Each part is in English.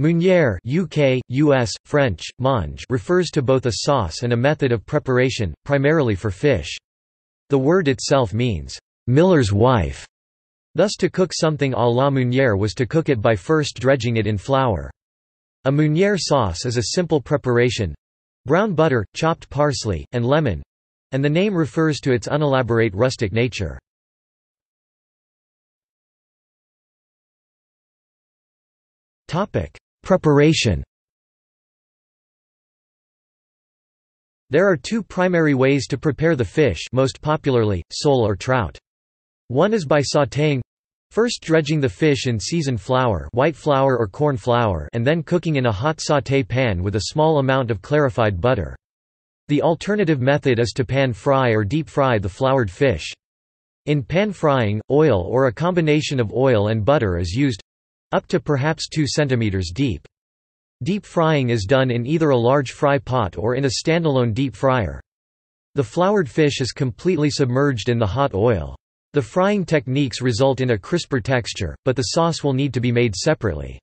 Meunière UK, US, French, mange refers to both a sauce and a method of preparation, primarily for fish. The word itself means, "...miller's wife", thus to cook something à la meunière was to cook it by first dredging it in flour. A meunière sauce is a simple preparation—brown butter, chopped parsley, and lemon—and the name refers to its unelaborate rustic nature. Preparation There are two primary ways to prepare the fish most popularly, sole or trout. One is by sautéing, First dredging the fish in seasoned flour white flour or corn flour and then cooking in a hot sauté pan with a small amount of clarified butter. The alternative method is to pan fry or deep fry the floured fish. In pan frying, oil or a combination of oil and butter is used—up to perhaps 2 cm deep. Deep frying is done in either a large fry pot or in a standalone deep fryer. The floured fish is completely submerged in the hot oil. The frying techniques result in a crisper texture, but the sauce will need to be made separately.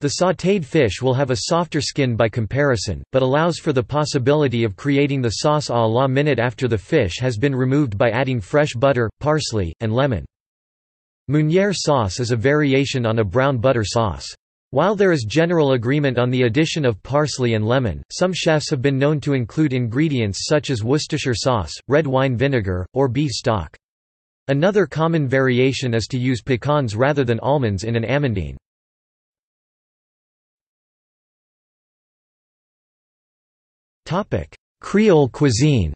The sautéed fish will have a softer skin by comparison, but allows for the possibility of creating the sauce à la minute after the fish has been removed by adding fresh butter, parsley, and lemon. Meunière sauce is a variation on a brown butter sauce. While there is general agreement on the addition of parsley and lemon, some chefs have been known to include ingredients such as Worcestershire sauce, red wine vinegar, or beef stock. Another common variation is to use pecans rather than almonds in an amandine. Creole cuisine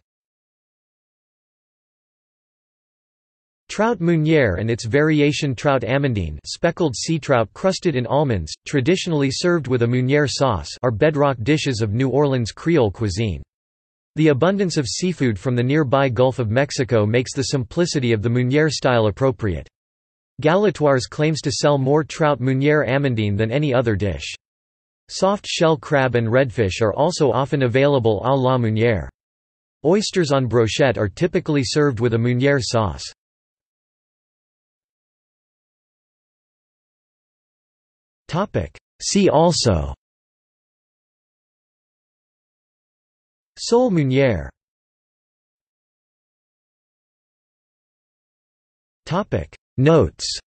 Trout meunière and its variation trout amandine speckled sea trout crusted in almonds, traditionally served with a meunière sauce are bedrock dishes of New Orleans Creole cuisine. The abundance of seafood from the nearby Gulf of Mexico makes the simplicity of the Meunière style appropriate. Galatoire's claims to sell more trout Meunière amandine than any other dish. Soft shell crab and redfish are also often available à la Meunière. Oysters on brochette are typically served with a Meunière sauce. See also. Sole Meunière Notes